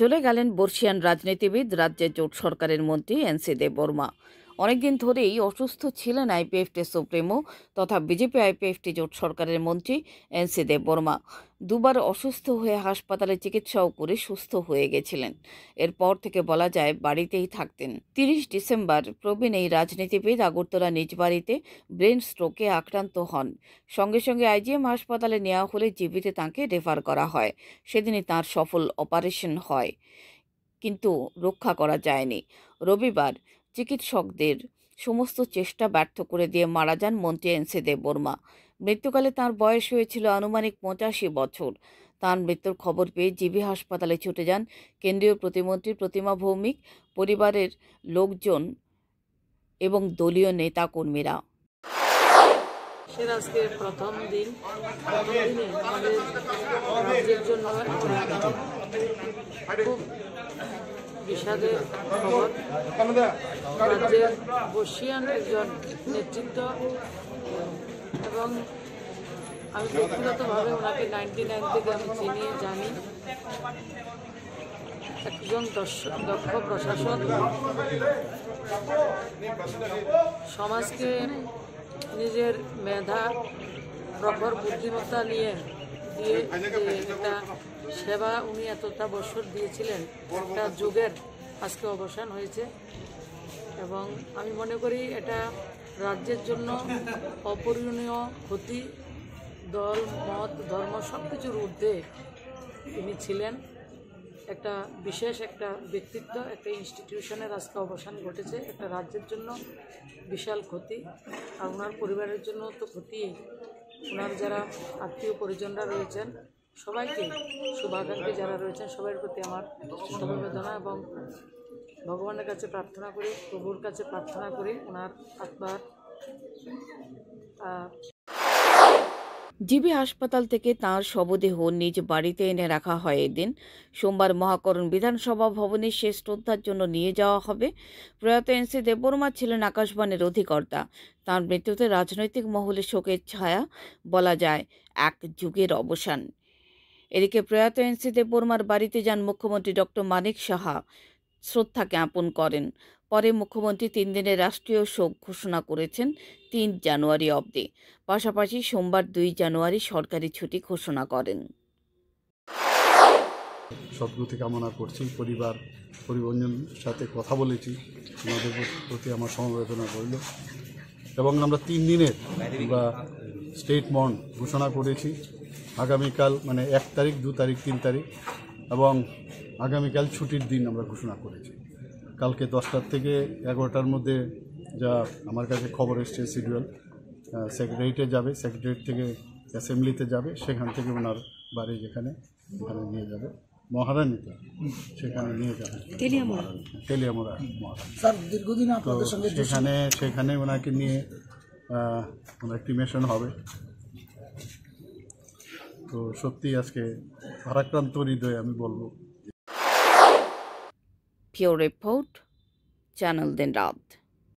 চলে গেলেন বর্ষিয়ান রাজনীতিবিদ রাজ্যের জোট সরকারের মন্ত্রী এনসি দেববর্মা অনেকদিন ধরেই অসুস্থ ছিলেন আইপিএফটি সুপ্রিমো তথা বিজেপি আইপিএফটি জোট সরকারের মন্ত্রী এনসি দেববর্মা। দুবার অসুস্থ হয়ে হাসপাতালে চিকিৎসাও করে সুস্থ হয়ে গেছিলেন। এরপর থেকে বলা যায় বাড়িতেই থাকতেন। তিরিশ ডিসেম্বর প্রবীণ এই রাজনীতিবিদ আগরতলা নিজ বাড়িতে ব্রেন স্ট্রোকে আক্রান্ত হন। সঙ্গে সঙ্গে আইজিএম হাসপাতালে নেওয়া হলে জীবিতে তাঁকে রেফার করা হয়। সেদিনই তার সফল অপারেশন হয়। কিন্তু রক্ষা করা যায়নি। রবিবার চিকিৎসকদের সমস্ত চেষ্টা ব্যর্থ করে দিয়ে মারা যান মন্ত্রী এনসি দেববর্মা মৃত্যুকালে তার বয়স হয়েছিল আনুমানিক পঁচাশি বছর। তার মৃত্যুর খবর পেয়ে জিবি হাসপাতালে ছুটে যান কেন্দ্রীয় প্রতিমন্ত্রী প্রতিমা ভৌমিক, পরিবারের লোকজন এবং দলীয় নেতাকর্মীরা। সে আজকে প্রথম দিন আমাদের জন্য খুব বিষাদের খবর। রাজ্যের বসিয়ান একজন নেতৃত্ব, এবং আমি ব্যক্তিগতভাবে ওনাকে নাইনটি নাইন থেকে আমি চিনি, জানি। একজন দক্ষ প্রশাসক। সমাজকে নিজের মেধা, প্রখর বুদ্ধিমত্তা নিয়ে দিয়ে একটা সেবা উনি এতটা বছর দিয়েছিলেন, একটা যুগের আজকে অবসান হয়েছে। এবং আমি মনে করি এটা রাজ্যের জন্য অপূরণীয় ক্ষতি, দল, মত, ধর্ম সব কিছুর ঊর্ধ্বে তিনি ছিলেন। একটা বিশেষ একটা ব্যক্তিত্ব, একটা ইনস্টিটিউশনের আজকে অবসান ঘটেছে, একটা রাজ্যের জন্য বিশাল ক্ষতি। আর ওনার পরিবারের জন্য তো ক্ষতি ওনার যারা আত্মীয় পরিজনরা রয়েছেন, সবাইকে শুভাকাঙ্ক্ষী যারা রয়েছেন সবার প্রতি আমার সমবেদনা এবং ভগবানের কাছে প্রার্থনা করি, প্রভুর কাছে প্রার্থনা করি, ওনার আত্মার জিবি হাসপাতাল থেকে তাঁর শবদেহ নিজ বাড়িতে এনে রাখা হয় এদিন। সোমবার মহাকরণ বিধানসভা ভবনে শেষ শ্রদ্ধার জন্য নিয়ে যাওয়া হবে। প্রয়াত এনসি দেববর্মা ছিলেন আকাশবাণীর অধিকর্তা। তাঁর মৃত্যুতে রাজনৈতিক মহলে শোকের ছায়া, বলা যায়, এক যুগের অবসান। এদিকে প্রয়াত এনসি দেববর্মার বাড়িতে যান মুখ্যমন্ত্রী ডক্টর মানিক সাহা। শ্রদ্ধা জ্ঞাপন করেন। পরে মুখ্যমন্ত্রী তিন দিনের রাষ্ট্রীয় শোক ঘোষণা করেছেন, তিন জানুয়ারি অবধি। পাশাপাশি সোমবার দুই জানুয়ারি সরকারি ছুটি ঘোষণা করেন। সদ্গতি কামনা করছি, পরিবার পরিবঞ্জনের সাথে কথা বলেছি ওনাদের প্রতি আমার সমবেদনা রইল। এবং আমরা তিন দিনের বা স্টেট মন্ড ঘোষণা করেছি, আগামীকাল মানে এক তারিখ, দু তারিখ, তিন তারিখ। এবং আগামীকাল ছুটির দিন আমরা ঘোষণা করেছি। কালকে দশটার থেকে এগারোটার মধ্যে যা আমার কাছে খবর এসছে শিডিউল সেক্রেটারিয়েটে যাবে সেক্রেটারিয়েট থেকে অ্যাসেম্বলিতে যাবে সেখান থেকে ওনার বাড়ি যেখানে ওখানে নিয়ে যাবে। মহারানীতে সেখানে নিয়ে যাবে। তেলিয়ামোড়া। স্যার দীর্ঘদিন তো আপনাদের সঙ্গে সেখানে সেখানে ওনাকে নিয়ে ওনার ক্রিমেশন হবে। তো সত্যি আজকে ভারাক্রান্ত হৃদয়ে আমি বলব Pure Report, Channel Den